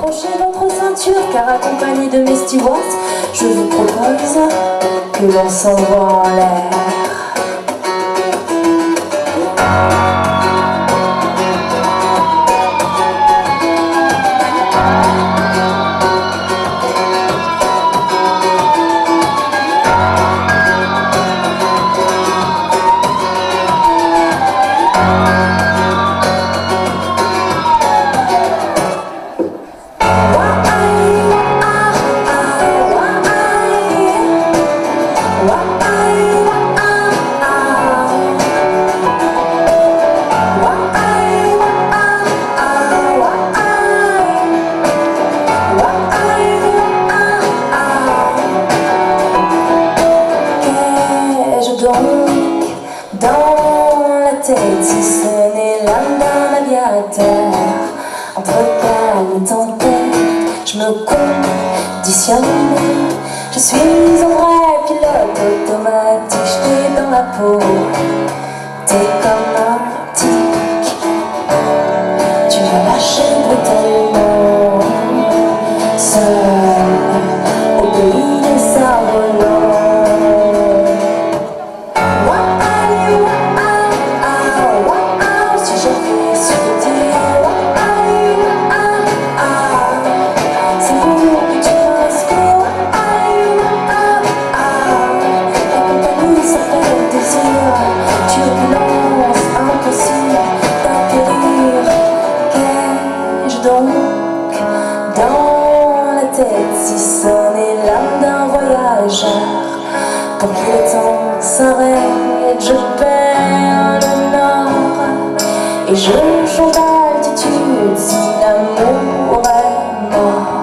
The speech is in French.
accrochez votre ceinture car accompagné de mes stewards, je vous propose que l'on s'envoie en l'air. Entre calme et tempête, je me conditionne Je suis un vrai pilote automatique, je dans la peau. T'es comme un si ce n'est l'âme d'un voyageur. Pour qu'il le temps s'arrête, je perds le nord. Et je chante d'altitude si l'amour est mort